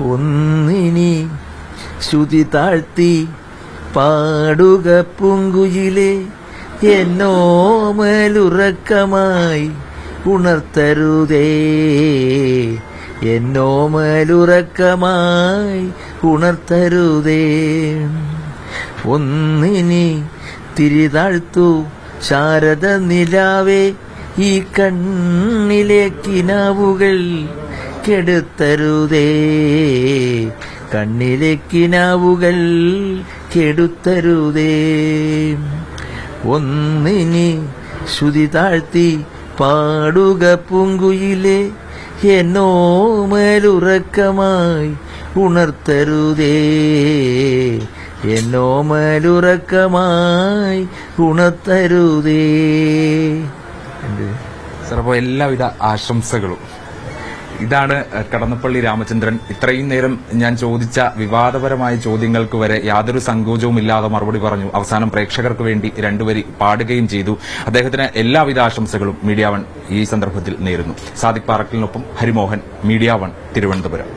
ഒന്നിനി ശ്രുതി താഴ്ത്തി പാടുക പൂങ്കുയിലെ എന്നോമലുറക്കമായി ഉണർത്തരുതേ. എന്നോമലുറക്കമായി ഉണർത്തരുതേ. ഒന്നിനി തിരിതാഴ്ത്തു ശാരദ നിലാവേ ഈ കണ്ണിലെ കിനാവുകൾ കെടുത്തരുതേ. കണ്ണിലെ കിനാവുകൾ കെടുത്തരുതേ. ഒന്നിനി ശ്രുതി താഴ്ത്തി പാടുക പൂങ്കുയിലെ എന്നോമലുറക്കമായി ഉണർത്തരുതേ. എന്നോ മേലുറക്കമായി ഉണർത്തരുതേ? സർ എല്ലാവിധ ആശംസകളും. ഇതാണ് കടന്നപ്പള്ളി രാമചന്ദ്രൻ. ഇത്രയും നേരം ഞാൻ ചോദിച്ച വിവാദപരമായ ചോദ്യങ്ങൾക്ക് വരെ യാതൊരു സങ്കോചവും ഇല്ലാതെ മറുപടി പറഞ്ഞു. അവസാനം പ്രേക്ഷകർക്ക് വേണ്ടി രണ്ടുപേരി പാടുകയും ചെയ്തു. അദ്ദേഹത്തിന് എല്ലാവിധ ആശംസകളും മീഡിയ വൺ ഈ സന്ദർഭത്തിൽ നേരുന്നു. സാദിഖ് പാറക്കലിനൊപ്പം ഹരിമോഹൻ മീഡിയ വൺ തിരുവനന്തപുരം.